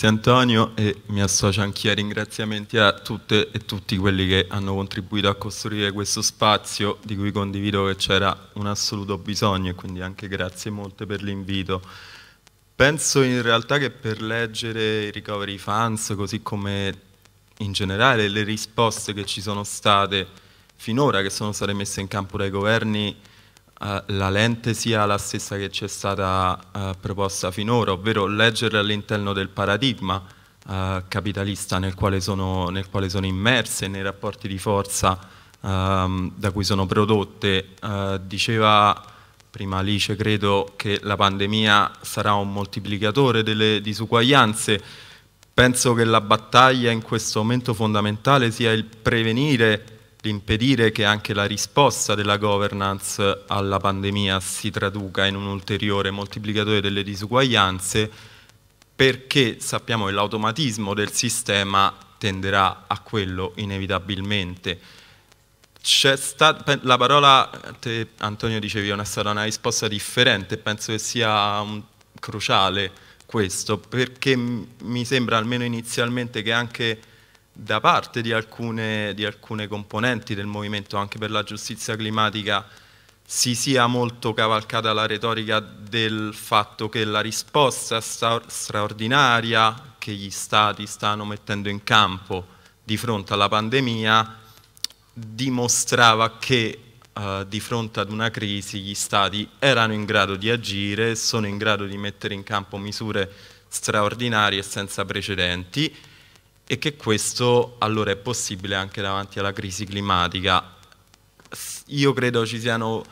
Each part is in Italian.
Grazie Antonio e mi associo anch'io ai ringraziamenti a tutte e tutti quelli che hanno contribuito a costruire questo spazio di cui condivido che c'era un assoluto bisogno e quindi anche grazie molte per l'invito. Penso in realtà che per leggere i recovery funds così come in generale le risposte che ci sono state finora, che sono state messe in campo dai governi, uh, la lente sia la stessa che ci è stata uh, proposta finora, ovvero leggere all'interno del paradigma uh, capitalista nel quale, sono, nel quale, sono, immerse, nei rapporti di forza ehm, da cui sono prodotte. diceva prima Alice, credo che la pandemia sarà un moltiplicatore delle disuguaglianze. Penso che la battaglia in questo momento fondamentale sia il prevenire impedire che anche la risposta della governance alla pandemia si traduca in un ulteriore moltiplicatore delle disuguaglianze perché sappiamo che l'automatismo del sistema tenderà a quello inevitabilmente. la parola, te, Antonio dicevi, è stata una risposta differente, penso che sia un, cruciale questo, perché mi sembra almeno inizialmente che anche da parte di alcune, di alcune componenti del movimento anche per la giustizia climatica si sia molto cavalcata la retorica del fatto che la risposta straordinaria che gli stati stanno mettendo in campo di fronte alla pandemia dimostrava che uh, di fronte ad una crisi gli stati erano in grado di agire, sono in grado di mettere in campo misure straordinarie senza precedenti e che questo allora è possibile anche davanti alla crisi climatica. Io credo ci siano,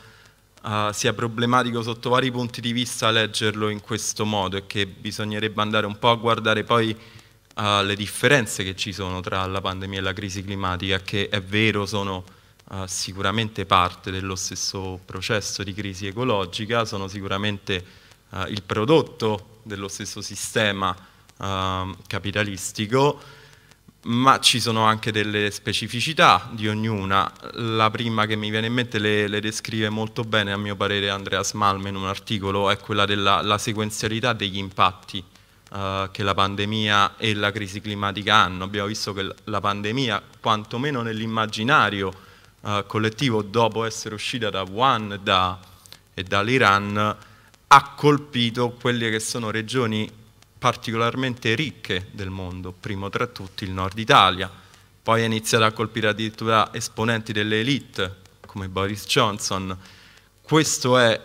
uh, sia problematico sotto vari punti di vista leggerlo in questo modo e che bisognerebbe andare un po' a guardare poi uh, le differenze che ci sono tra la pandemia e la crisi climatica, che è vero sono uh, sicuramente parte dello stesso processo di crisi ecologica, sono sicuramente il prodotto dello stesso sistema capitalistico, ma ci sono anche delle specificità di ognuna. La prima che mi viene in mente le, le descrive molto bene, a mio parere, Andreas Malm in un articolo, è quella della sequenzialità degli impatti uh, che la pandemia e la crisi climatica hanno. Abbiamo visto che la pandemia, quantomeno nell'immaginario uh, collettivo, dopo essere uscita da Wuhan da, e dall'Iran, ha colpito quelle che sono regioni particolarmente ricche del mondo, primo tra tutti il nord Italia, poi ha iniziato a colpire addirittura esponenti delle elite come Boris Johnson. Questo è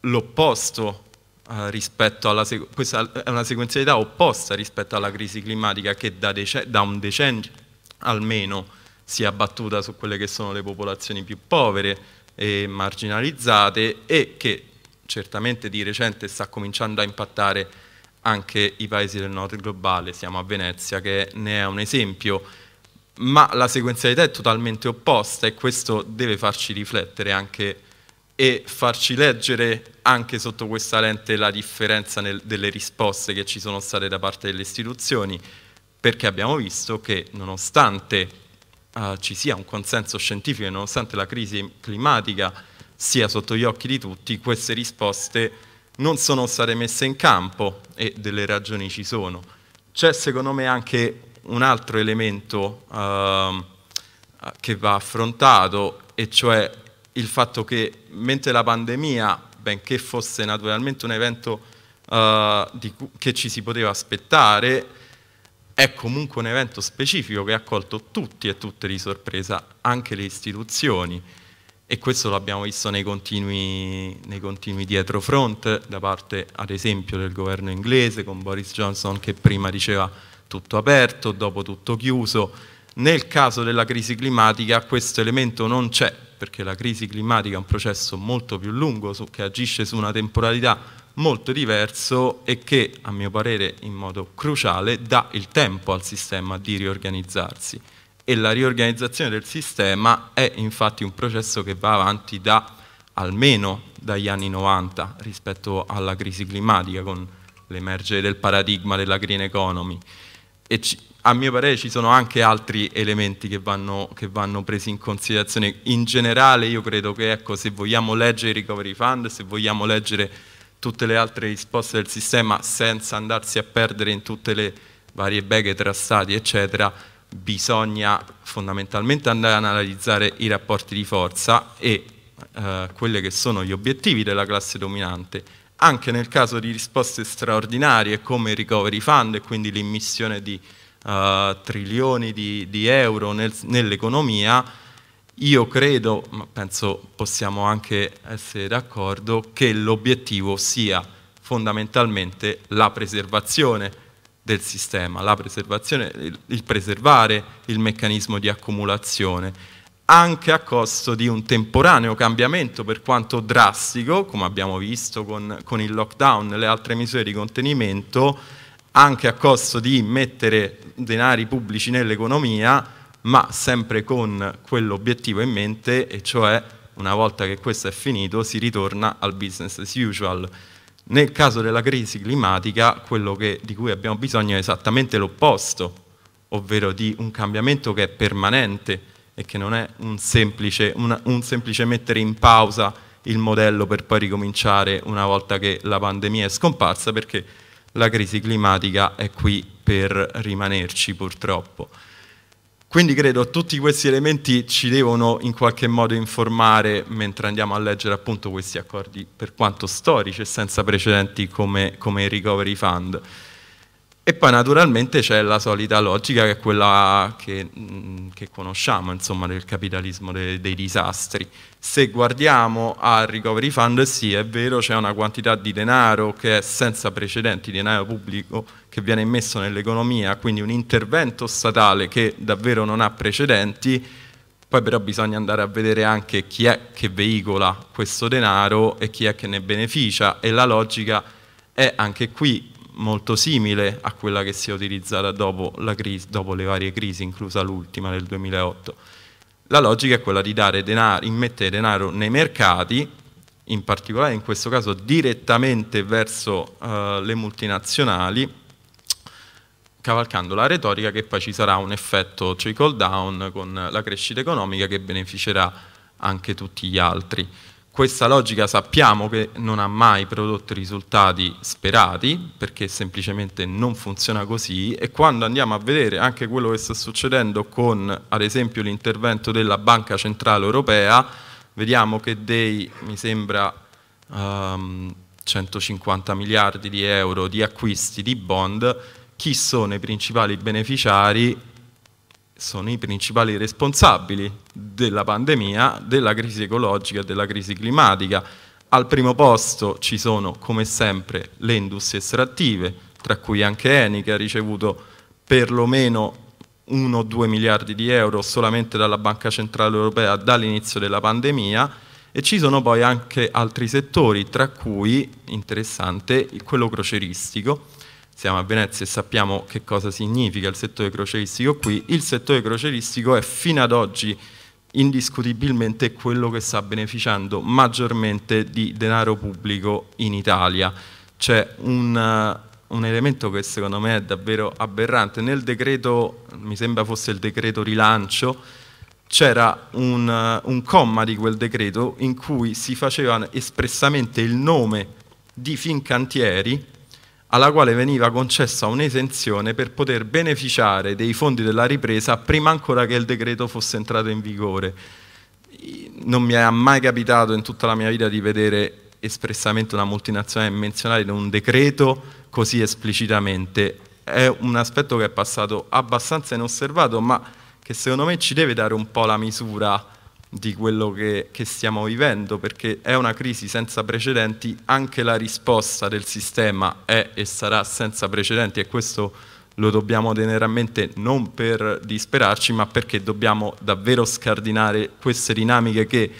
l'opposto eh, rispetto alla questa è una sequenzialità opposta rispetto alla crisi climatica che da, da un decennio almeno si è abbattuta su quelle che sono le popolazioni più povere e marginalizzate e che certamente di recente sta cominciando a impattare anche i paesi del nord globale, siamo a Venezia che ne è un esempio, ma la sequenzialità è totalmente opposta e questo deve farci riflettere anche e farci leggere anche sotto questa lente la differenza nel, delle risposte che ci sono state da parte delle istituzioni, perché abbiamo visto che nonostante uh, ci sia un consenso scientifico e nonostante la crisi climatica sia sotto gli occhi di tutti, queste risposte non sono state messe in campo e delle ragioni ci sono. C'è secondo me anche un altro elemento uh, che va affrontato e cioè il fatto che mentre la pandemia, benché fosse naturalmente un evento uh, di, che ci si poteva aspettare, è comunque un evento specifico che ha colto tutti e tutte di sorpresa, anche le istituzioni e questo l'abbiamo visto nei continui, nei continui dietro front da parte ad esempio del governo inglese con Boris Johnson che prima diceva tutto aperto, dopo tutto chiuso. Nel caso della crisi climatica questo elemento non c'è perché la crisi climatica è un processo molto più lungo che agisce su una temporalità molto diverso e che a mio parere in modo cruciale dà il tempo al sistema di riorganizzarsi e la riorganizzazione del sistema è infatti un processo che va avanti da almeno dagli anni 90 rispetto alla crisi climatica con l'emergere del paradigma della green economy e ci, a mio parere ci sono anche altri elementi che vanno, che vanno, presi in considerazione. In generale io credo che ecco, se vogliamo leggere i recovery fund, se vogliamo leggere tutte le altre risposte del sistema senza andarsi a perdere in tutte le varie beghe tra stati, eccetera, bisogna fondamentalmente andare ad analizzare i rapporti di forza e eh, quelli che sono gli obiettivi della classe dominante. Anche nel caso di risposte straordinarie come il recovery fund e quindi l'immissione di uh, trilioni di, di euro nel, nell'economia, io credo, ma penso possiamo anche essere d'accordo, che l'obiettivo sia fondamentalmente la preservazione del sistema, la preservazione, il, il preservare il meccanismo di accumulazione, anche a costo di un temporaneo cambiamento per quanto drastico, come abbiamo visto con, con il lockdown e le altre misure di contenimento, anche a costo di mettere denari pubblici nell'economia, ma sempre con quell'obiettivo in mente, e cioè una volta che questo è finito si ritorna al business as usual. Nel caso della crisi climatica, quello che, di cui abbiamo bisogno è esattamente l'opposto, ovvero di un cambiamento che è permanente e che non è un semplice, una, un semplice mettere in pausa il modello per poi ricominciare una volta che la pandemia è scomparsa, perché la crisi climatica è qui per rimanerci purtroppo. Quindi credo tutti questi elementi ci devono in qualche modo informare mentre andiamo a leggere appunto questi accordi per quanto storici e senza precedenti come, come il Recovery Fund. E poi naturalmente c'è la solita logica che è quella che, che conosciamo, insomma, del capitalismo dei, dei, disastri. Se guardiamo al recovery fund, sì, è vero, c'è una quantità di denaro che è senza precedenti, denaro pubblico che viene immesso nell'economia, quindi un intervento statale che davvero non ha precedenti, poi però bisogna andare a vedere anche chi è che veicola questo denaro e chi è che ne beneficia e la logica è anche qui molto simile a quella che si è utilizzata dopo, crisi, dopo le varie crisi, inclusa l'ultima del 2008. La logica è quella di dare denaro, immettere denaro nei mercati, in particolare in questo caso direttamente verso uh, le multinazionali, cavalcando la retorica che poi ci sarà un effetto trickle down con la crescita economica che beneficerà anche tutti gli altri. Questa logica sappiamo che non ha mai prodotto i risultati sperati perché semplicemente non funziona così e quando andiamo a vedere anche quello che sta succedendo con ad esempio l'intervento della Banca Centrale Europea vediamo che dei, mi sembra, um, 150 miliardi di euro di acquisti di bond, chi sono i principali beneficiari? Sono i principali responsabili della pandemia, della crisi ecologica e della crisi climatica. Al primo posto ci sono, come sempre, le industrie estrattive, tra cui anche Eni che ha ricevuto perlomeno 1-2 miliardi di euro solamente dalla Banca Centrale Europea dall'inizio della pandemia e ci sono poi anche altri settori, tra cui, interessante, quello croceristico, siamo a Venezia e sappiamo che cosa significa il settore croceristico qui, il settore croceristico è fino ad oggi indiscutibilmente quello che sta beneficiando maggiormente di denaro pubblico in Italia. C'è un, uh, un, elemento che secondo me è davvero aberrante. Nel decreto, mi sembra fosse il decreto rilancio, c'era un, uh, un comma di quel decreto in cui si faceva espressamente il nome di Fincantieri alla quale veniva concessa un'esenzione per poter beneficiare dei fondi della ripresa prima ancora che il decreto fosse entrato in vigore. Non mi è mai capitato in tutta la mia vita di vedere espressamente una multinazionale menzionare in un decreto così esplicitamente. È un aspetto che è passato abbastanza inosservato, ma che secondo me ci deve dare un po' la misura di quello che, che, stiamo vivendo, perché è una crisi senza precedenti, anche la risposta del sistema è e sarà senza precedenti e questo lo dobbiamo tenere a mente non per disperarci, ma perché dobbiamo davvero scardinare queste dinamiche che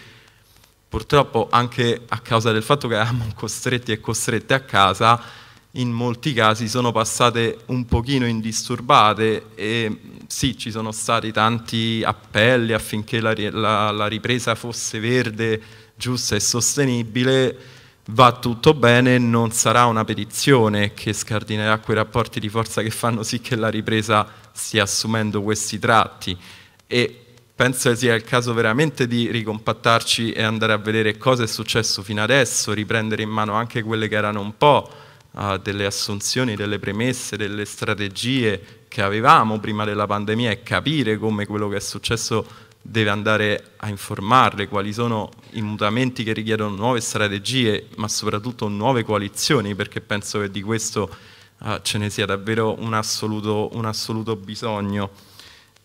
purtroppo anche a causa del fatto che eravamo costretti e costrette a casa, in molti casi sono passate un pochino indisturbate e sì, ci sono stati tanti appelli affinché la, la, la ripresa fosse verde, giusta e sostenibile, va tutto bene, non sarà una petizione che scardinerà quei rapporti di forza che fanno sì che la ripresa stia assumendo questi tratti. E penso sia il caso veramente di ricompattarci e andare a vedere cosa è successo fino adesso, riprendere in mano anche quelle che erano un po' uh, delle assunzioni, delle premesse, delle strategie che avevamo prima della pandemia e capire come quello che è successo deve andare a informarle, quali sono i mutamenti che richiedono nuove strategie, ma soprattutto nuove coalizioni, perché penso che di questo uh, ce ne sia davvero un assoluto, un assoluto bisogno.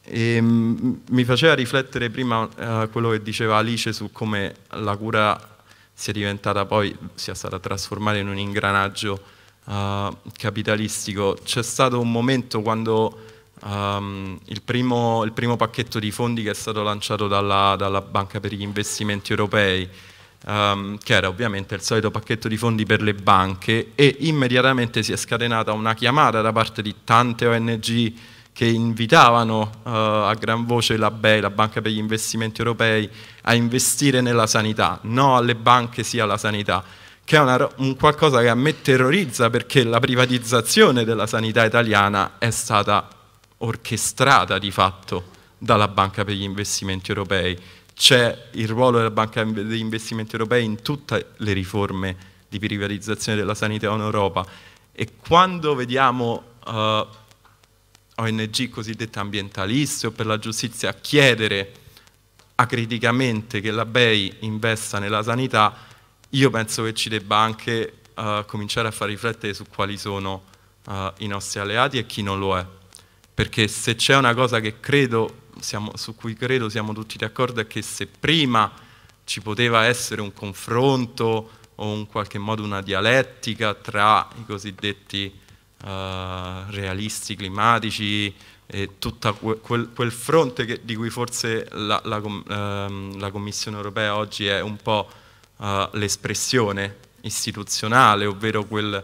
E, um, mi faceva riflettere prima uh, quello che diceva Alice su come la cura sia diventata poi, sia stata trasformata in un ingranaggio uh, capitalistico. C'è stato un momento quando um, il, primo, il, primo, pacchetto di fondi che è stato lanciato dalla, dalla Banca per gli investimenti europei, um, che era ovviamente il solito pacchetto di fondi per le banche, e immediatamente si è scatenata una chiamata da parte di tante ONG che invitavano uh, a gran voce la BEI, la Banca per gli investimenti europei, a investire nella sanità, no alle banche sia alla sanità, che è una, un qualcosa che a me terrorizza perché la privatizzazione della sanità italiana è stata orchestrata di fatto dalla Banca per gli investimenti europei. C'è il ruolo della Banca degli investimenti europei in tutte le riforme di privatizzazione della sanità in Europa e quando vediamo uh, ONG cosiddette ambientaliste o per la giustizia chiedere acriticamente che la BEI investa nella sanità, io penso che ci debba anche uh, cominciare a far riflettere su quali sono uh, i nostri alleati e chi non lo è. Perché se c'è una cosa credo, siamo, su cui credo siamo tutti d'accordo è che se prima ci poteva essere un confronto o in qualche modo una dialettica tra i cosiddetti uh, realisti climatici e tutto quel, quel, fronte che, di cui forse la, la, uh, la, Commissione europea oggi è un po' uh, l'espressione istituzionale, ovvero quel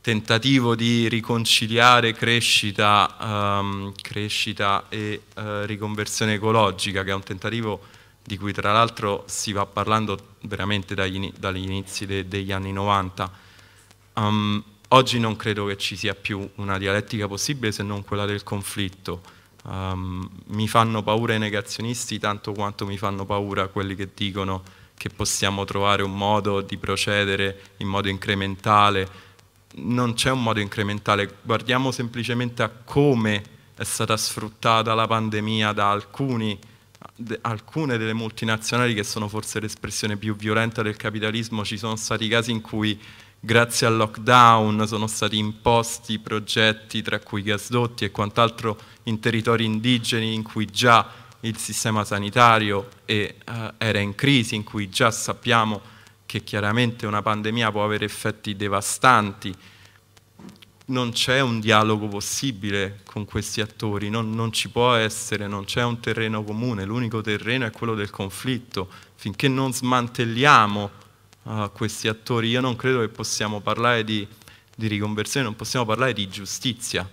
tentativo di riconciliare crescita, um, crescita e uh, riconversione ecologica, che è un tentativo di cui tra l'altro si va parlando veramente dagli, dagli inizi de, degli anni 90. Um, Oggi non credo che ci sia più una dialettica possibile se non quella del conflitto. Um, mi fanno paura i negazionisti tanto quanto mi fanno paura quelli che dicono che possiamo trovare un modo di procedere in modo incrementale. Non c'è un modo incrementale, guardiamo semplicemente a come è stata sfruttata la pandemia da alcuni, alcune delle multinazionali che sono forse l'espressione più violenta del capitalismo. Ci sono stati casi in cui grazie al lockdown sono stati imposti progetti tra cui gasdotti e quant'altro in territori indigeni in cui già il sistema sanitario è, uh, era in crisi, in cui già sappiamo che chiaramente una pandemia può avere effetti devastanti. Non c'è un dialogo possibile con questi attori, non, non ci può essere, non c'è un terreno comune, l'unico terreno è quello del conflitto. Finché non smantelliamo a questi attori. Io non credo che possiamo parlare di, di riconversione, non possiamo parlare di giustizia.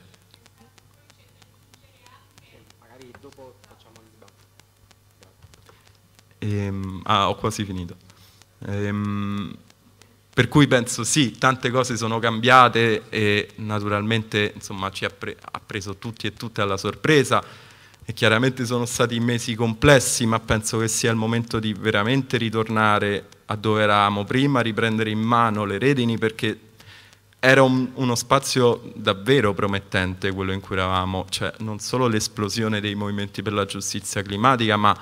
Ehm, ah, ho quasi finito. Ehm, per cui penso sì, tante cose sono cambiate e naturalmente insomma, ci ha, pre ha preso tutti e tutte alla sorpresa e chiaramente sono stati mesi complessi, ma penso che sia il momento di veramente ritornare a dove eravamo prima, riprendere in mano le redini perché era un, uno spazio davvero promettente quello in cui eravamo, cioè non solo l'esplosione dei movimenti per la giustizia climatica, ma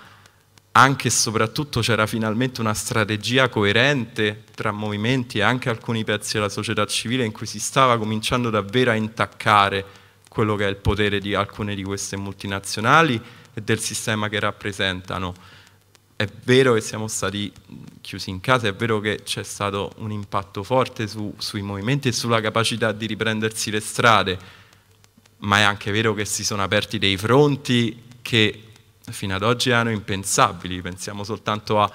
anche e soprattutto c'era finalmente una strategia coerente tra movimenti e anche alcuni pezzi della società civile in cui si stava cominciando davvero a intaccare quello che è il potere di alcune di queste multinazionali e del sistema che rappresentano. È vero che siamo stati chiusi in casa, è vero che c'è stato un impatto forte su, sui movimenti e sulla capacità di riprendersi le strade, ma è anche vero che si sono aperti dei fronti che fino ad oggi erano impensabili, pensiamo soltanto a,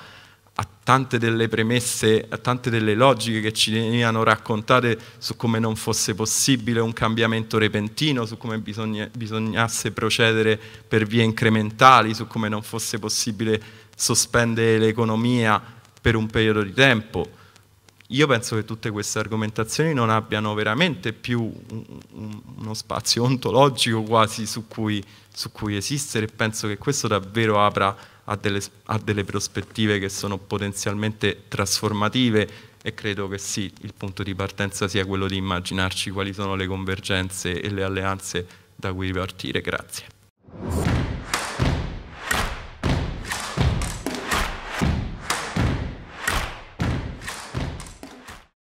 a tante delle premesse, a tante delle logiche che ci venivano raccontate su come non fosse possibile un cambiamento repentino, su come bisogna, bisognasse procedere per vie incrementali, su come non fosse possibile sospendere l'economia per un periodo di tempo. Io penso che tutte queste argomentazioni non abbiano veramente più un, un, uno spazio ontologico quasi su cui, su cui, esistere e penso che questo davvero apra a delle, a delle prospettive che sono potenzialmente trasformative e credo che sì, il punto di partenza sia quello di immaginarci quali sono le convergenze e le alleanze da cui partire. Grazie.